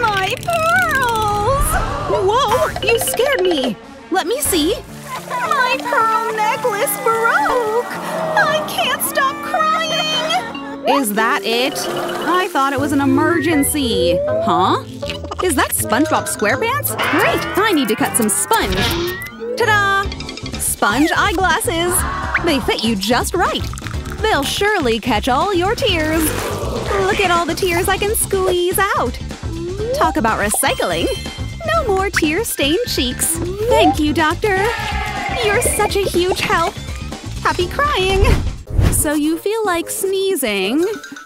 My pearls! Whoa! You scared see! My pearl necklace broke! I can't stop crying! Is that it? I thought it was an emergency. Huh? Is that SpongeBob SquarePants? Great! I need to cut some sponge. Ta-da! Sponge eyeglasses! They fit you just right. They'll surely catch all your tears. Look at all the tears I can squeeze out. Talk about recycling. More tear-stained cheeks. Thank you, doctor. You're such a huge help. Happy crying. So you feel like sneezing?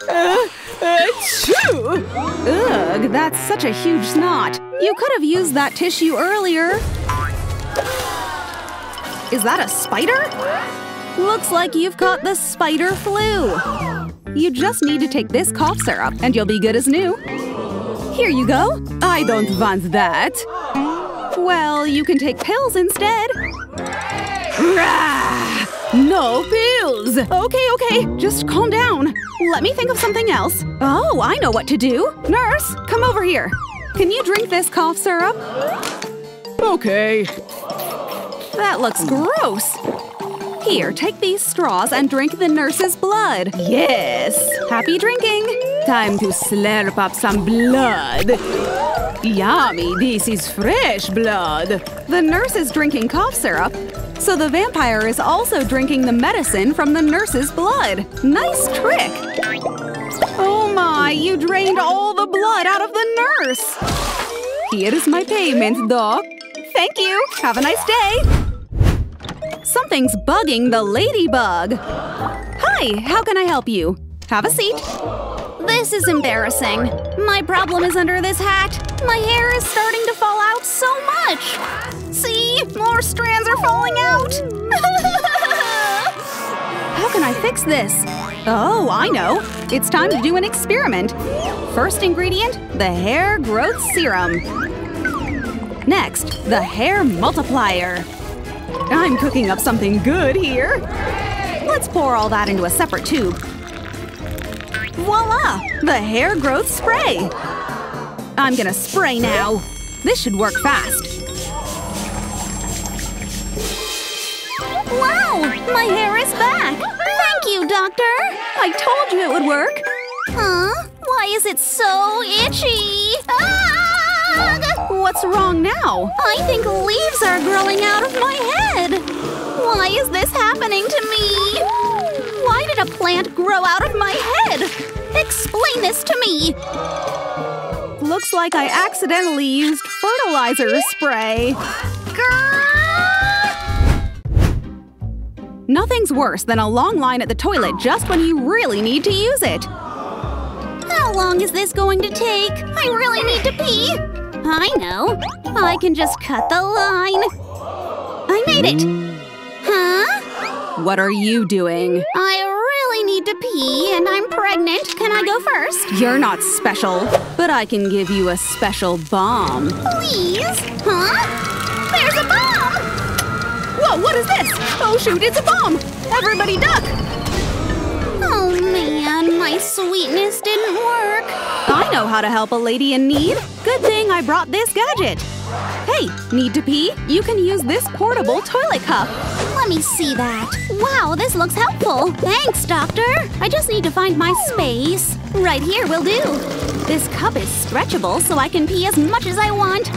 Uh, achoo! Ugh, that's such a huge snot. You could have used that tissue earlier. Is that a spider? Looks like you've caught the spider flu. You just need to take this cough syrup and you'll be good as new. Here you go. I don't want that. Well, you can take pills instead. Rah! No pills! Okay, okay, just calm down. Let me think of something else. Oh, I know what to do. Nurse, come over here. Can you drink this cough syrup? Okay. That looks gross. Here, take these straws and drink the nurse's blood. Yes! Happy drinking! Time to slurp up some blood. Yummy, this is fresh blood. The nurse is drinking cough syrup, so the vampire is also drinking the medicine from the nurse's blood. Nice trick! Oh my, you drained all the blood out of the nurse! Here is my payment, Doc. Thank you! Have a nice day! Something's bugging the ladybug. Hi, how can I help you? Have a seat. This is embarrassing. My problem is under this hat. My hair is starting to fall out so much. See? More strands are falling out. how can I fix this? Oh, I know. It's time to do an experiment. First ingredient, the hair growth serum. Next, the hair multiplier. I'm cooking up something good here. Let's pour all that into a separate tube. Voila! The hair growth spray! I'm gonna spray now. This should work fast. Wow! My hair is back! Thank you, Doctor! I told you it would work! Huh? Why is it so itchy? Ah! What's wrong now? I think leaves are growing out of my head! Why is this happening to me? Did a plant grow out of my head? Explain this to me! Looks like I accidentally used fertilizer spray. Grrr! Nothing's worse than a long line at the toilet just when you really need to use it. How long is this going to take? I really need to pee. I know. I can just cut the line. I made it. Huh? What are you doing? I really need to pee and I'm pregnant. Can I go first? You're not special, but I can give you a special bomb. Please? Huh? There's a bomb! Whoa, what is this? Oh shoot, it's a bomb! Everybody duck! Oh man, my sweetness didn't work. I know how to help a lady in need. Good thing I brought this gadget. Hey, need to pee? You can use this portable toilet cup. Let me see that. Wow, this looks helpful. Thanks, doctor. I just need to find my space. Right here will do. This cup is stretchable so I can pee as much as I want.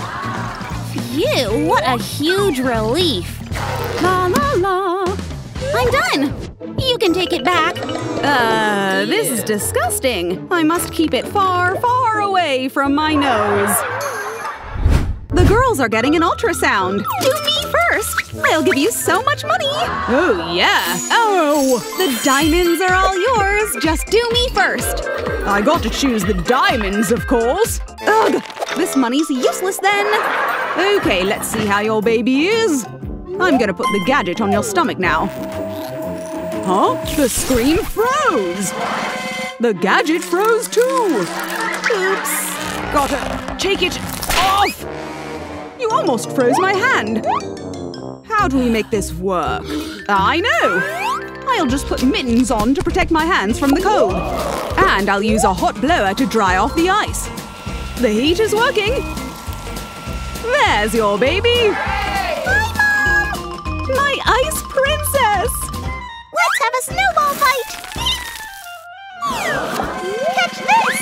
Phew, what a huge relief. La la la. I'm done. You can take it back. Uh, this is disgusting. I must keep it far, far away from my nose. Girls are getting an ultrasound. Do me first. I'll give you so much money. Oh, yeah. Oh! The diamonds are all yours. Just do me first. I got to choose the diamonds, of course. Ugh, this money's useless then. Okay, let's see how your baby is. I'm gonna put the gadget on your stomach now. Huh? The screen froze! The gadget froze too! Oops! Gotta take it off! You almost froze my hand! How do we make this work? I know! I'll just put mittens on to protect my hands from the cold. And I'll use a hot blower to dry off the ice. The heat is working! There's your baby! Hi, Mom! My ice princess! Let's have a snowball fight! Catch this!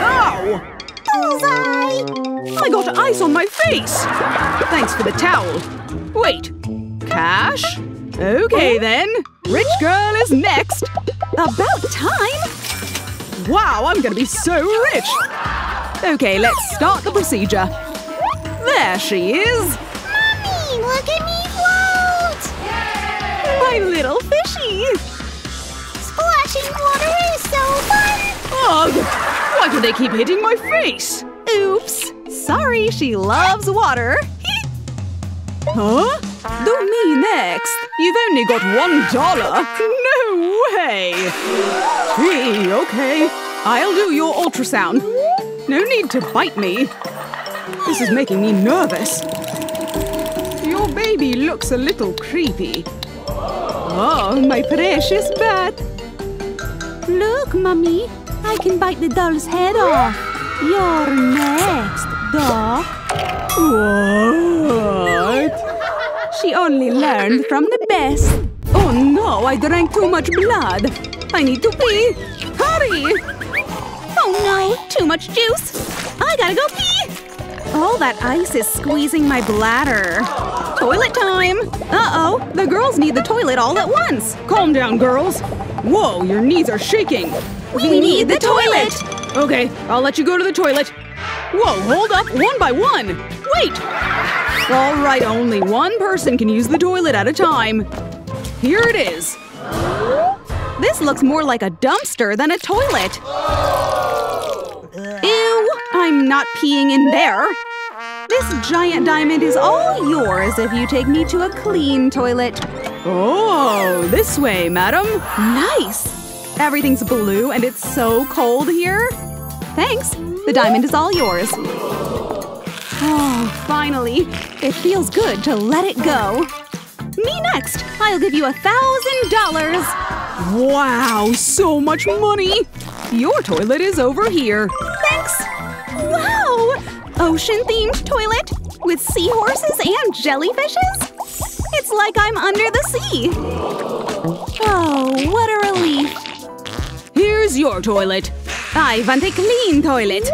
Ow! I got ice on my face! Thanks for the towel. Wait, cash? Okay oh. then. Rich girl is next. About time! Wow, I'm gonna be so rich! Okay, let's start the procedure. There she is! Mommy, look at me float! My little fishy! Splashing water is so! Ugh! Why do they keep hitting my face? Oops! Sorry, she loves water. Huh? Do me next. You've only got one dollar. No way! Gee, okay. I'll do your ultrasound. No need to bite me. This is making me nervous. Your baby looks a little creepy. Oh, my precious bat! Look, Mummy, I can bite the doll's head off. You're next, Doc. What? She only learned from the best. Oh no, I drank too much blood. I need to pee. Hurry! Oh no, too much juice. I gotta go pee. All that ice is squeezing my bladder. Toilet time! Uh-oh, the girls need the toilet all at once. Calm down, girls. Whoa, your knees are shaking. We need the toilet! Okay, I'll let you go to the toilet. Whoa, hold up, one by one. Wait! All right, only one person can use the toilet at a time. Here it is. This looks more like a dumpster than a toilet. Ew! I'm not peeing in there. This giant diamond is all yours if you take me to a clean toilet. Oh, this way, madam. Nice! Everything's blue and it's so cold here. Thanks. The diamond is all yours. Oh, finally. It feels good to let it go. Me next. I'll give you a thousand dollars. Wow, so much money. Your toilet is over here. Thanks. Wow! Ocean-themed toilet with seahorses and jellyfishes? It's like I'm under the sea. Oh, what a relief. Here's your toilet. I want a clean toilet.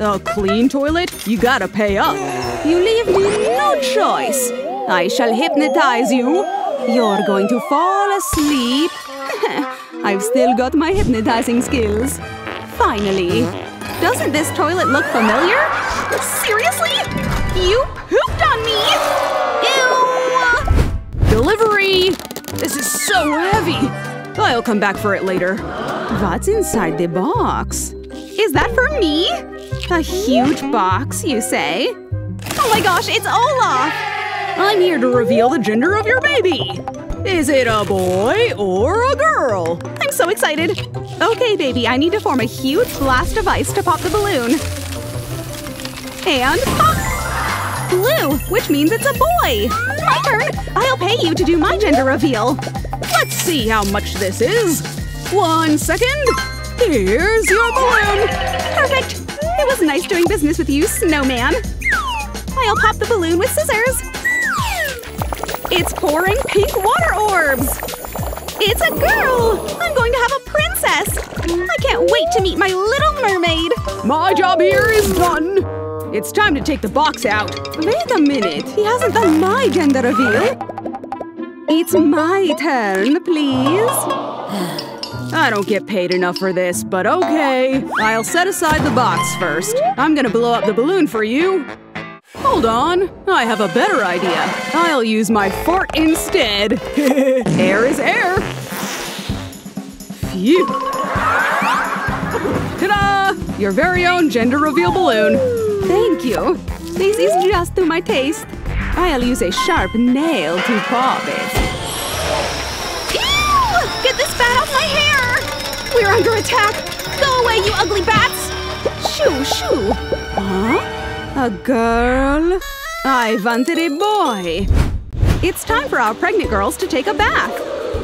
A clean toilet? You gotta pay up. You leave me no choice. I shall hypnotize you. You're going to fall asleep. I've still got my hypnotizing skills. Finally. Doesn't this toilet look familiar? Seriously? You pooped on me! Ew! Delivery! This is so heavy. I'll come back for it later. What's inside the box? Is that for me? A huge box, you say? Oh my gosh, it's Olaf! I'm here to reveal the gender of your baby. Is it a boy or a girl? I'm so excited. Okay, baby, I need to form a huge blast of ice to pop the balloon. And pop! Blue, which means it's a boy. My turn. I'll pay you to do my gender reveal. Let's see how much this is. One second. Here's your balloon. Perfect. It was nice doing business with you, snowman. I'll pop the balloon with scissors. It's pouring pink water orbs! It's a girl! I'm going to have a princess! I can't wait to meet my little mermaid! My job here is done! It's time to take the box out. Wait a minute, he hasn't done my gender reveal. It's my turn, please. I don't get paid enough for this, but okay. I'll set aside the box first. I'm gonna blow up the balloon for you. Hold on, I have a better idea. I'll use my fart instead. air is air. Phew. Ta-da! Your very own gender reveal balloon. Thank you. This is just to my taste. I'll use a sharp nail to pop it. Ew! Get this bat off my hair! We're under attack! Go away, you ugly bats! Shoo, shoo! Huh? A girl? I wanted a boy. It's time for our pregnant girls to take a bath.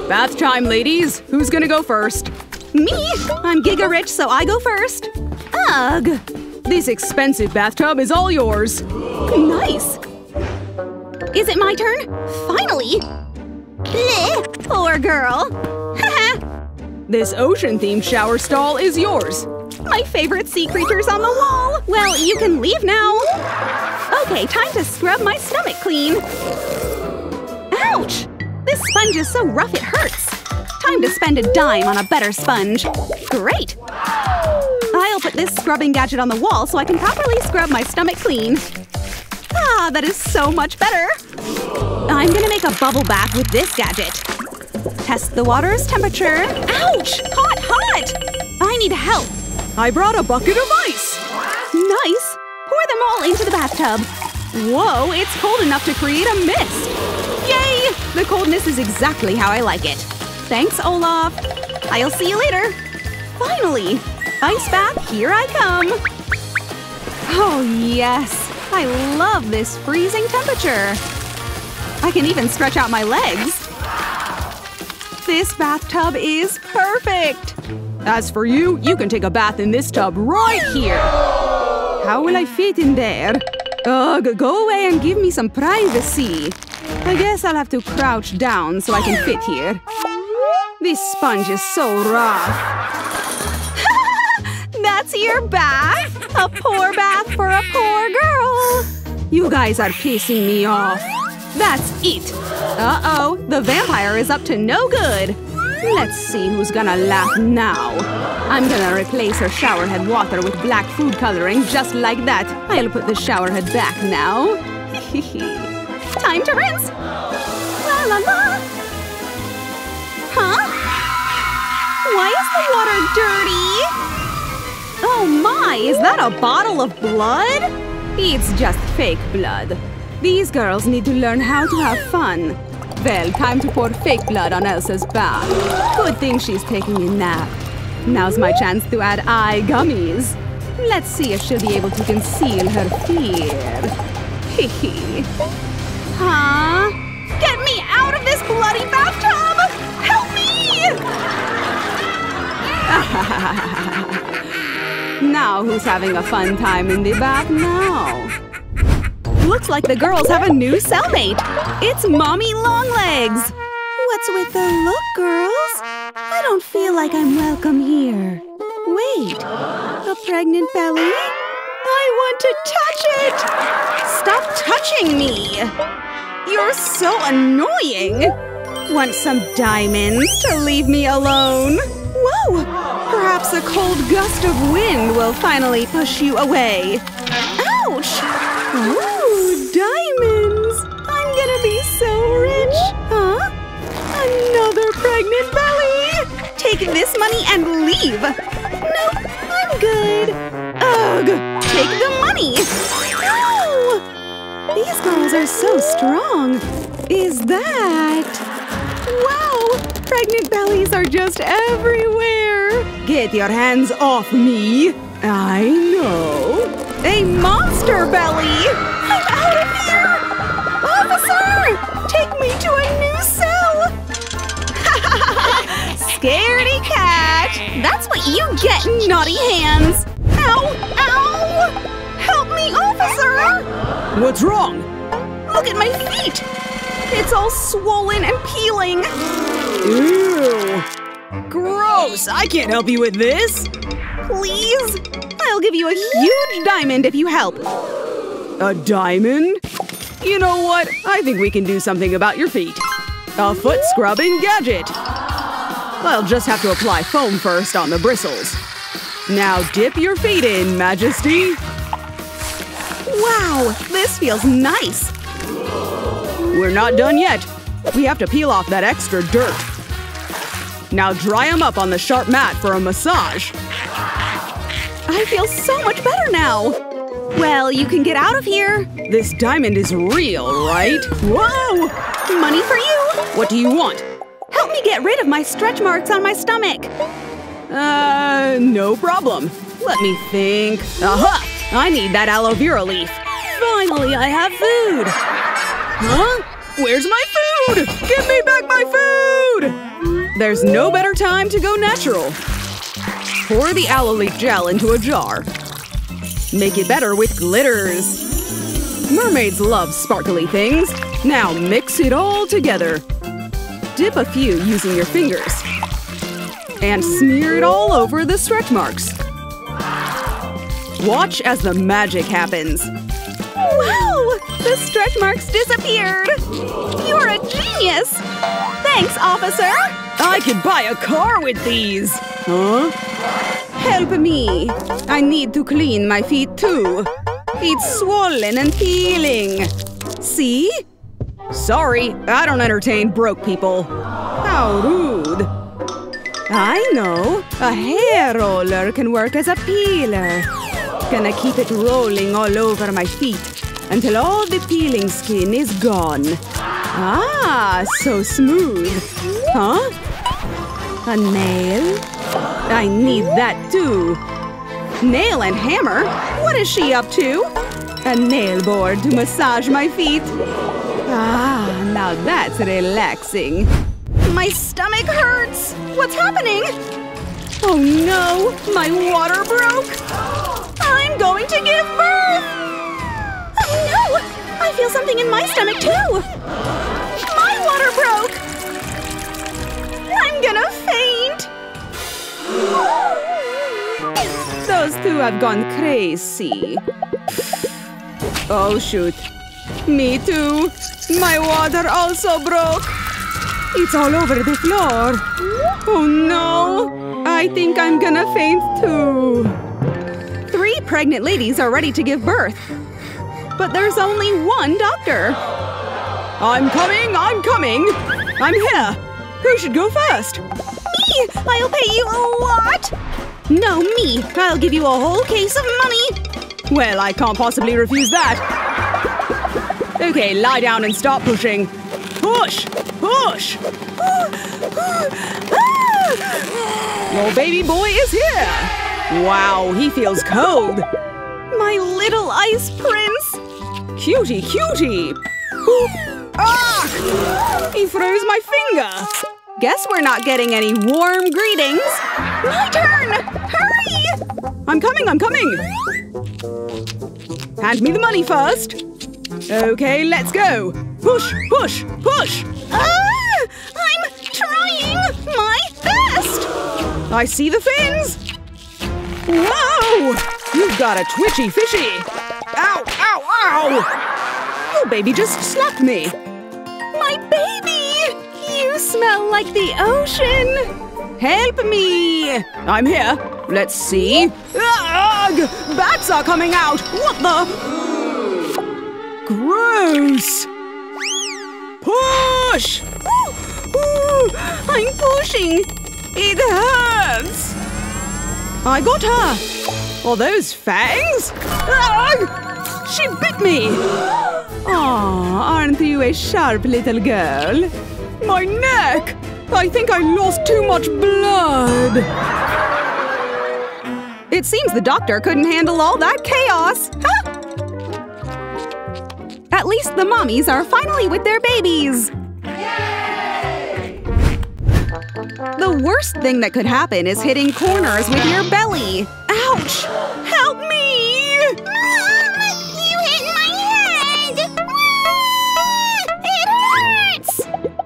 Bath time, ladies. Who's gonna go first? Me! I'm giga rich, so I go first. Ugh! This expensive bathtub is all yours. Nice! Is it my turn? Finally! Bleh, poor girl. This ocean-themed shower stall is yours. My favorite sea creature's on the wall! Well, you can leave now! Okay, time to scrub my stomach clean. Ouch! This sponge is so rough it hurts. Time to spend a dime on a better sponge. Great! I'll put this scrubbing gadget on the wall so I can properly scrub my stomach clean. Ah, that is so much better! I'm gonna make a bubble bath with this gadget. Test the water's temperature. Ouch! Hot, hot! I need help. I brought a bucket of ice! Nice! Pour them all into the bathtub. Whoa, it's cold enough to create a mist! Yay! The coldness is exactly how I like it. Thanks, Olaf. I'll see you later. Finally! Ice bath, here I come! Oh, yes! I love this freezing temperature! I can even stretch out my legs! This bathtub is perfect! As for you, you can take a bath in this tub right here! How will I fit in there? Ugh, go away and give me some privacy! I guess I'll have to crouch down so I can fit here. This sponge is so rough. That's your bath? A poor bath for a poor girl! You guys are pissing me off. That's it! Uh-oh, the vampire is up to no good! Let's see who's gonna laugh now. I'm gonna replace her showerhead water with black food coloring just like that. I'll put the showerhead back now. Time to rinse! La la la! Huh? Why is the water dirty? Oh my, is that a bottle of blood? It's just fake blood. These girls need to learn how to have fun. Well, time to pour fake blood on Elsa's bath. Good thing she's taking a nap. Now's my chance to add eye gummies. Let's see if she'll be able to conceal her fear. Hehe. huh? Now who's having a fun time in the bath now? Looks like the girls have a new cellmate! It's Mommy Longlegs! What's with the look, girls? I don't feel like I'm welcome here. Wait, a pregnant belly? I want to touch it! Stop touching me! You're so annoying! Want some diamonds to leave me alone? Whoa! Perhaps a cold gust of wind will finally push you away. Ouch! Ooh, diamonds! I'm gonna be so rich! Huh? Another pregnant belly! Take this money and leave! Nope, I'm good. Ugh! Take the money! No! These girls are so strong. Is that… Wow! Pregnant bellies are just everywhere! Get your hands off me! I know. A monster belly! I'm out of here! Officer! Take me to a new cell! Scaredy cat! That's what you get, naughty hands! Ow! Ow! Help me, officer! What's wrong? Look at my feet! It's all swollen and peeling! Ew! Gross! I can't help you with this! Please? I'll give you a huge diamond if you help. A diamond? You know what? I think we can do something about your feet. A foot scrubbing gadget! I'll just have to apply foam first on the bristles. Now dip your feet in, Majesty! Wow, this feels nice! We're not done yet. We have to peel off that extra dirt. Now dry them up on the sharp mat for a massage. I feel so much better now! Well, you can get out of here! This diamond is real, right? Whoa! Money for you! What do you want? Help me get rid of my stretch marks on my stomach! Uh, no problem. Let me think. Aha! I need that aloe vera leaf. Finally, I have food! Huh? Where's my food? Give me back my food! There's no better time to go natural. Pour the aloe leaf gel into a jar. Make it better with glitters. Mermaids love sparkly things. Now mix it all together. Dip a few using your fingers. and smear it all over the stretch marks. Watch as the magic happens. Wow! The stretch marks disappeared! You're a genius! Thanks, officer! I could buy a car with these! Huh? Help me! I need to clean my feet too. It's swollen and peeling. See? Sorry, I don't entertain broke people. How rude. I know. A hair roller can work as a peeler. Gonna keep it rolling all over my feet until all the peeling skin is gone. Ah, so smooth. Huh? A nail? I need that too. Nail and hammer? What is she up to? A nail board to massage my feet. Ah, now that's relaxing. My stomach hurts! What's happening? Oh no, my water broke! I'm going to give birth! I feel something in my stomach too! My water broke! I'm gonna faint! Those two have gone crazy. Oh shoot. Me too. My water also broke. It's all over the floor. Oh no! I think I'm gonna faint too. Three pregnant ladies are ready to give birth. But there's only one doctor. I'm coming, I'm coming! I'm here! Who should go first? Me! I'll pay you a lot! No, me! I'll give you a whole case of money! Well, I can't possibly refuse that. Okay, lie down and start pushing. Push! Push! Your baby boy is here! Wow, he feels cold. My little ice prince! Cutie, cutie! Ah! He froze my finger! Guess we're not getting any warm greetings. My turn! Hurry! I'm coming, I'm coming! Hand me the money first. Okay, let's go. Push, push, push! Ah! I'm trying my best! I see the fins! Whoa! You've got a twitchy fishy! Ow, ow, ow! Your baby just slapped me! My baby! You smell like the ocean! Help me! I'm here. Let's see. Ugh! Bats are coming out! What the? Gross! Push! Ooh, ooh, I'm pushing! It hurts! I got her! Are those fangs? She bit me! Aw, aren't you a sharp little girl? My neck! I think I lost too much blood! It seems the doctor couldn't handle all that chaos! Huh? At least the mommies are finally with their babies! The worst thing that could happen is hitting corners with your belly! Ouch!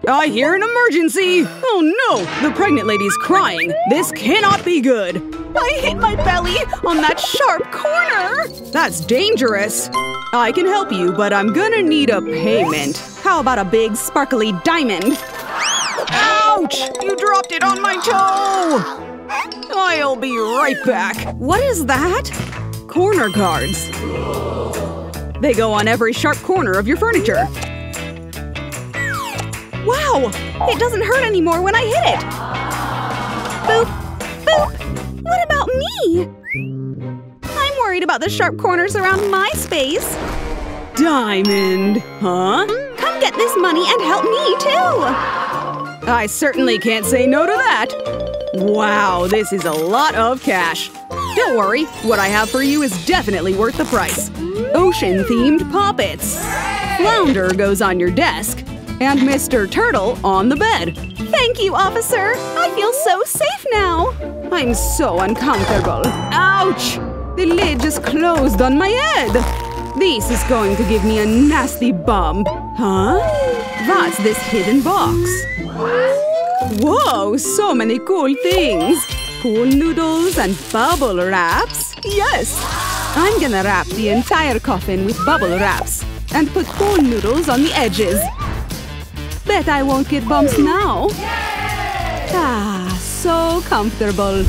I hear an emergency! Oh no! The pregnant lady's crying! This cannot be good! I hit my belly on that sharp corner! That's dangerous! I can help you, but I'm gonna need a payment. How about a big sparkly diamond? Ouch! You dropped it on my toe! I'll be right back. What is that? Corner guards. They go on every sharp corner of your furniture. Wow! It doesn't hurt anymore when I hit it! Boop! Boop! What about me? I'm worried about the sharp corners around my space. Diamond, huh? Come get this money and help me, too! I certainly can't say no to that. Wow, this is a lot of cash. Don't worry, what I have for you is definitely worth the price. Ocean-themed poppets. Flounder goes on your desk, and Mr. Turtle on the bed. Thank you, officer! I feel so safe now! I'm so uncomfortable. Ouch! The lid just closed on my head! This is going to give me a nasty bump. Huh? What's this hidden box? Whoa, so many cool things! Pool noodles and bubble wraps. Yes! I'm gonna wrap the entire coffin with bubble wraps and put pool noodles on the edges. Bet I won't get bumps now. Ah, so comfortable.